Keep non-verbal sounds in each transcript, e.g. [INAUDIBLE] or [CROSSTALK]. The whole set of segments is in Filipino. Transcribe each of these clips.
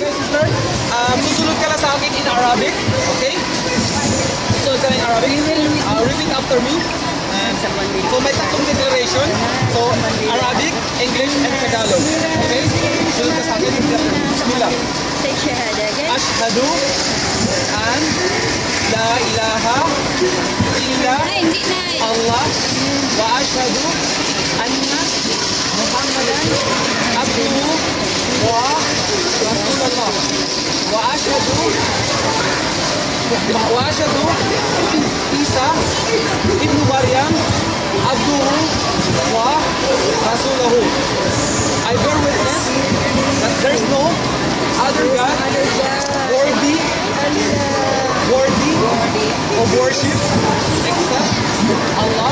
Okay, sister? Um, susunod ka lang sa akin in Arabic. Okay? Susunod ka lang in Arabic. Uh, repeat after me. And so may tatlong declaration. So, Arabic, English, and Tagalog. Okay? Susunod ka sa akin. Bismillah. Say shahada. Ashhadu an la ilaha illa. Allah wa ashhadu anna Muhammadan abduhu wa ashhadu Isa. Ibn Maryam abduhu wa. Rasuluhu I bear witness that there's no other God worthy worthy of worship except Allah.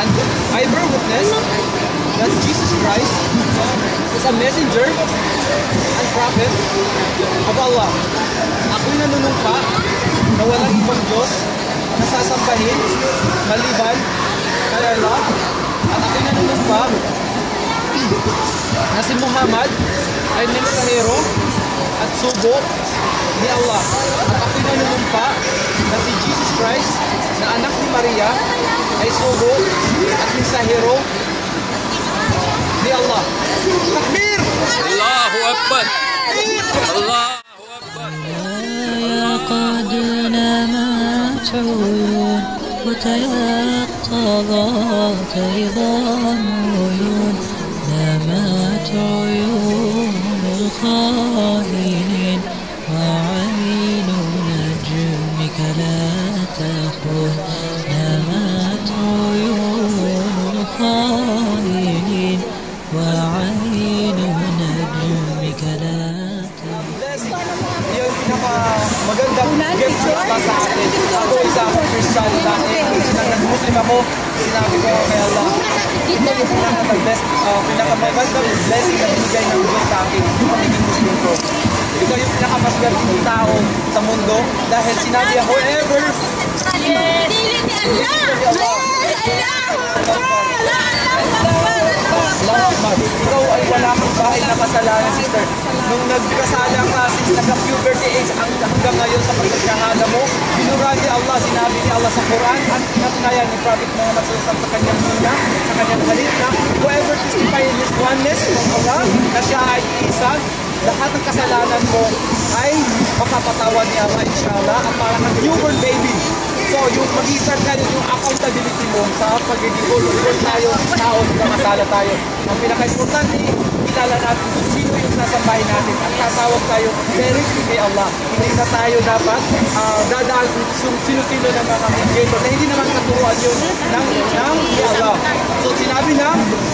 And I bear witness that Jesus Christ is a messenger and prophet of Allah. Ako'y nanunumpa na walang ibang Diyos na sasambahin maliban kay Allah at ako'y nanunumpa [CLEARS THROAT] na si Muhammad ay mensahero at sugo ni Allah. At ako'y nanunumpa na si Jesus Christ na anak ni Maria ay sugo at mensahero Allah. Takbir! Allahu Akbar. Allahu Akbar. يا قد نمت عيون وتيقظت أيضا عيون نمت عيون الخائنين وعين نجمك لا تخون نمت magandang gift na Allah sa akin. Ako isang Christian dati. Nag-Muslim ako, sinabi ko kay Allah, ito yung pinaka best, uh, pinaka magandang blessing na binigay ng Diyos sa akin, yung pagiging Muslim ko. Ikaw yung pinakamaswerteng tao sa mundo dahil sinabi niya, whoever Dili ni Allah. Allah Akbar. Ikaw ay wala kang bahay na kasalanan, sister. Nung nagkasala ka, since nagka-puberty age ang hanggang ngayon sa pagkakahada mo, binura ni Allah, sinabi ni Allah sa Quran, at pinatunayan ni Prophet Muhammad sallallahu sa kanyang sunnah, sa kanyang hadith na, whoever testify in his oneness from Allah, na siya ay isa, lahat ng kasalanan mo ay makapatawad ni Allah inshallah at para kang newborn baby. So, yung mag-isar ka rin yung accountability mo sa pagiging ulul tayo, tao, kamasala tayo. Ang pinaka-importante, kilala natin kung sino yung sasambahin natin at tatawag tayo directly kay Allah. Hindi na tayo dapat ah, dadaan kung sino-sino ng mga mediator na hindi naman katuruan yun ng, ng Allah. So, sinabi na,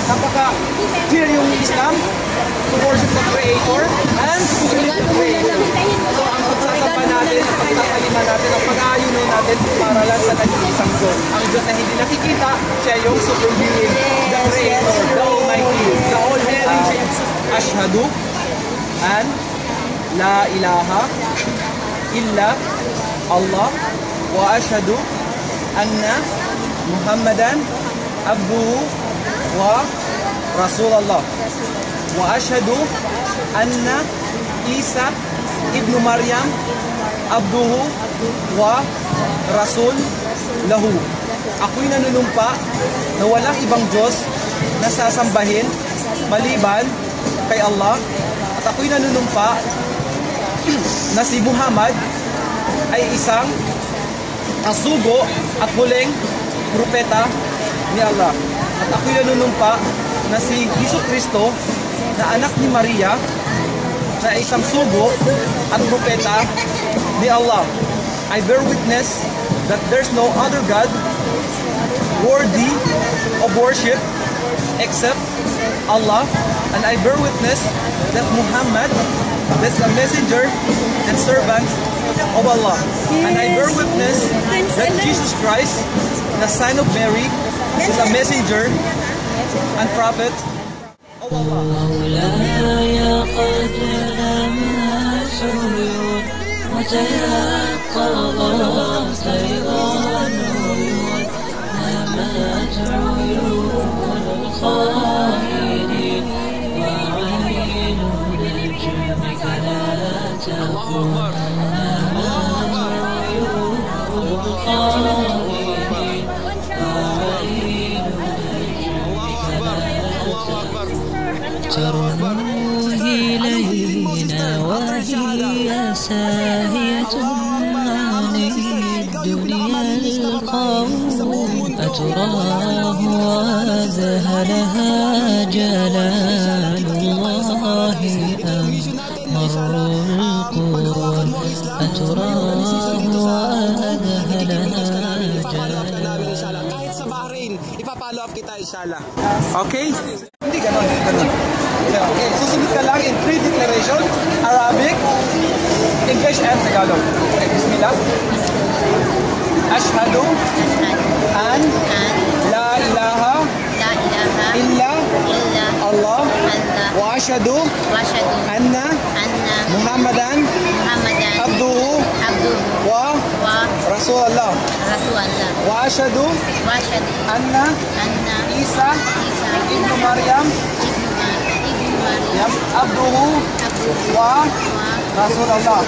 napaka-clear yung Islam to worship the Creator and to believe the Creator. So, ang pagsasamba natin, ang pagtatalima natin, ang pag-aayunin natin para lang sa nag-iisang Diyos. Ang Diyos na hindi nakikita, siya yung super being, the Creator, the Almighty, the All-Hearing, siya yung Ashhadu an la ilaha illa Allah wa ashhadu anna Muhammadan abduhu wa Rasulullah wa ashhadu anna Isa ibn Maryam abduhu wa rasul lahu. Ako'y nanunumpa na walang ibang Diyos na sasambahin maliban kay Allah at ako'y nanunumpa [CLEARS THROAT] na si Muhammad ay isang asugo at huling propeta ni Allah. At ako'y nanunumpa na si Iso Kristo na anak ni Maria na isang sugo at propeta ni Allah. I bear witness that there's no other God worthy of worship except Allah. And I bear witness that Muhammad is the messenger and servant of Allah. And I bear witness that Jesus Christ, the son of Mary, is a messenger and prophet. مولاي قد لما سعود وتيقظ سيضا العيون نامت عيون الخائنين وعين نجمك لا تقوم نمت عيون الخائنين ترنو إلينا وهي ساهية عن الدنيا القوم أتراه وذهلها جلال الله أم مر القرون أتراه sa Bahrain, ipapollow up kita inshallah. Okay? Hindi Okay, so sind die Verlage in three declaration, Arabic, English and Tagalog. Okay, Bismillah. Ashhadu an la ilaha illa Allah wa ashhadu anna Muhammadan abduhu wa رسول الله رسول الله واشهد واشهد ان ان عيسى ابن مريم Yep. Abduhu wa Rasulullah.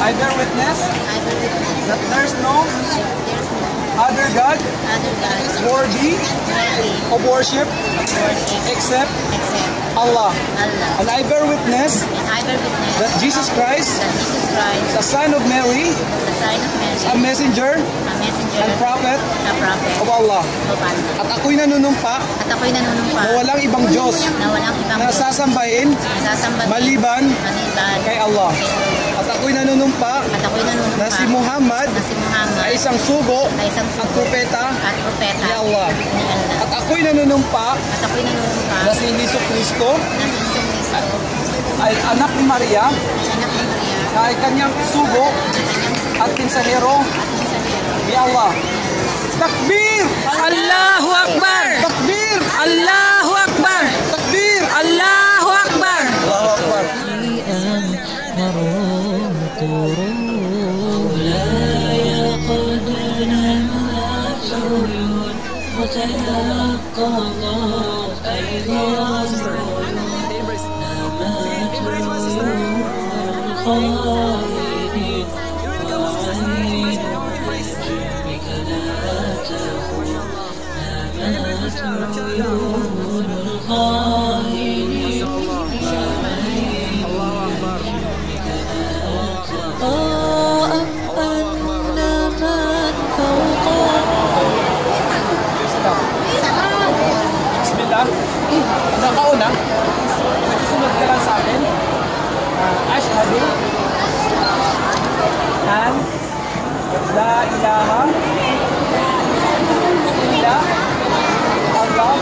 I bear witness. That there is no. Other God? Worthy? Of worship? Except. Allah. Allah. And I bear witness And I bear witness that Jesus Christ, that Jesus Christ, the Son of Mary, the sign of a Mary, messenger a messenger, and prophet a prophet of Allah. of Allah. At ako'y nanunumpa At ako'y nanunumpa na walang ibang Diyos na walang ibang Diyos na sasambahin maliban maliban kay Allah. At ako'y nanunumpa. At ako'y nanunumpa. Na si Muhammad. Na si Muhammad. Ay isang sugo. Ay isang at sugo propeta. At propeta. Ni Allah. ni Allah. At ako'y nanunumpa. At ako'y nanunumpa. Na si Hesus Kristo. Na si Kristo. Ay anak ni Maria. Anak ni Maria. Na ay kanyang sugo. At pinsahero ni Allah. Takbir! Allahu Akbar! Takbir! Allahu مولاي لا يقودنا عيون الله أيضا. الخالدين وعين نجمك لا تخون نامت عيون and La ilaha illa Allah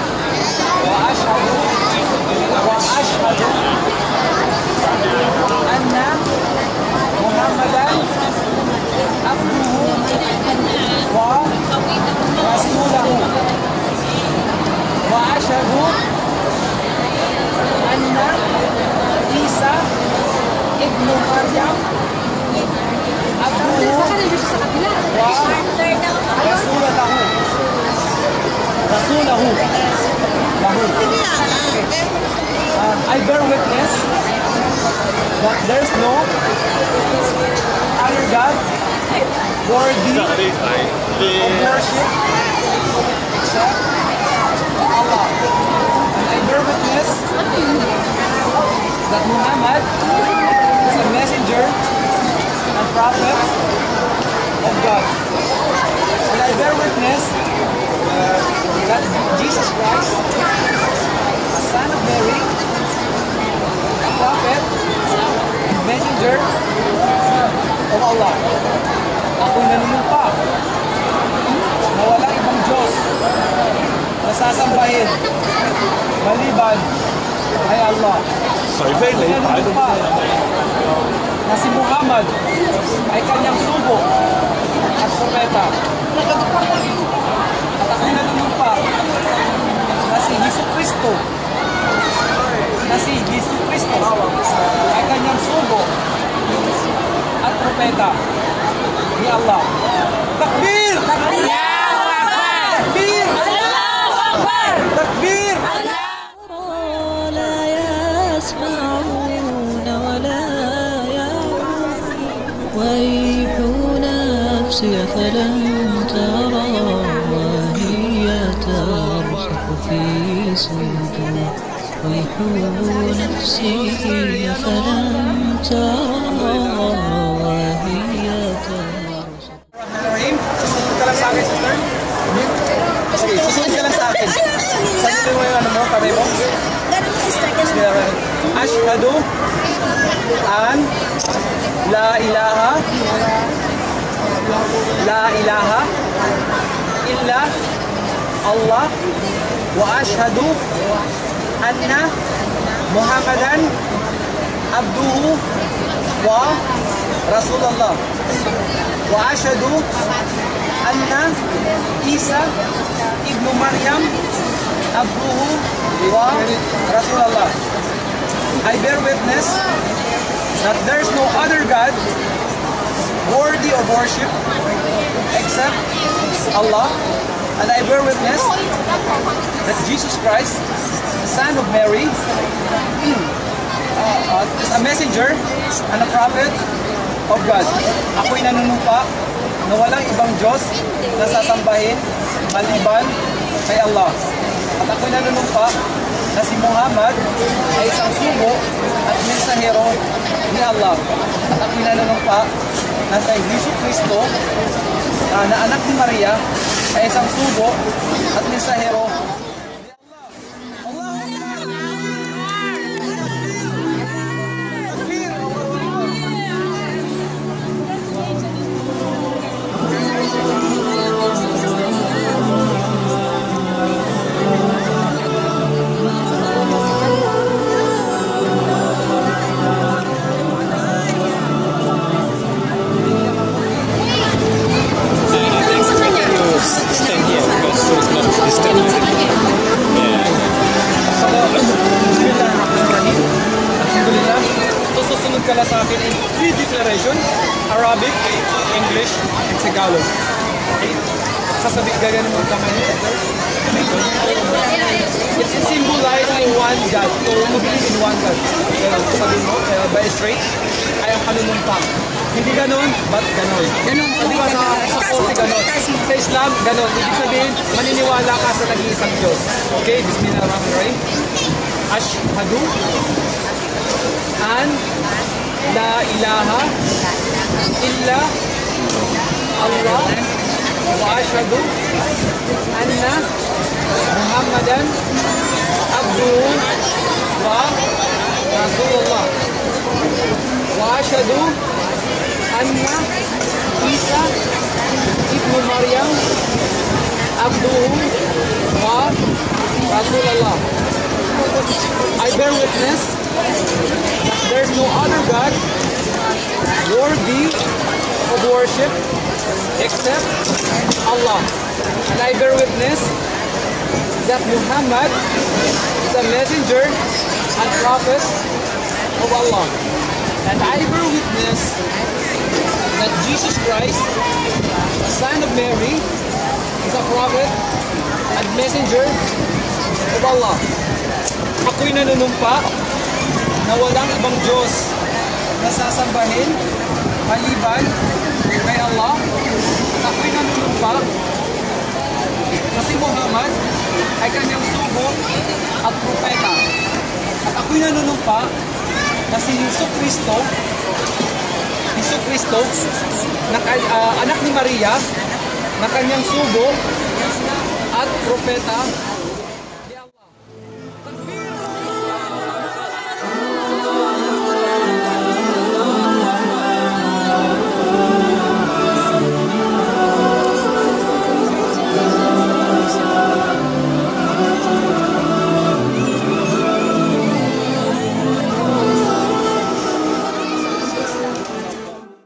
wa Lahore. Lahore. Uh, I bear witness that there is no other God worthy of worship except Allah. And I bear witness that Muhammad is a messenger and prophet of God. And I bear witness that Jesus Christ, a son of Mary, a prophet, and messenger of Allah. Ako'y nanunumpa na walang ibang Diyos na sasambahin maliban kay Allah. Nanunumpa na si Muhammad ay kanyang subo at propeta. Ako'y nanunumpa na si Yesu Kristo na si Yesu Kristo ay kanyang sugo at propeta ni Allah. Takbir! Allahu Takbir! Allahu Akbar! Takbir! ترى سودنا ويحب نفسي فلم ترى وهي Sige, susunod ka lang sa akin. Sabi mo yung ano mo, kamay mo. Ashhadu an la ilaha la ilaha illa الله وأشهد أن محمدا عبده ورسول الله. وأشهد أن عيسى ابن مريم عبده ورسول الله. I bear witness that there is no other God worthy of worship except Allah. And I bear witness that Jesus Christ, the Son of Mary, uh, uh, is a messenger and a prophet of God. Ako'y nanunumpa na walang ibang Diyos na sasambahin maliban kay Allah. At ako'y nanunumpa na si Muhammad ay isang sugo at mensahero ni Allah. At ako'y nanunumpa na si Jesus Cristo ah, na anak ni Maria ay isang sugo at mensahero three declaration, Arabic, English, and Tagalog. Okay? Sasabi, gaganin mo ang kamay mo. It symbolizing one God. So, we believe in one God. Kaya sabi mo, kaya by straight, ay ang panunumpa. Hindi ganon, but ganon. Ganon. Sabi ba sa, sa ganon. Sa Islam, ganon. Ibig sabihin, maniniwala ka sa nag-iisang Diyos. Okay, Bismillahirrahmanirrahim. Ashhadu لا إله إلا الله وأشهد أن محمدا عبده ورسول الله وأشهد أن عيسى ابن مريم عبده ورسول الله I bear witness that there's no other God worthy of worship except Allah. And I bear witness that Muhammad is a messenger and prophet of Allah. And I bear witness that Jesus Christ, the Son of Mary, is a prophet and messenger of Allah. Ako'y nanunumpa na walang ibang Diyos na sasambahin maliban kay Allah. At ako'y nanunumpa na si Muhammad ay kanyang sugo at propeta. At ako'y nanunumpa na si Hesus Kristo Hesus Kristo na ah, anak ni Maria na kanyang sugo at propeta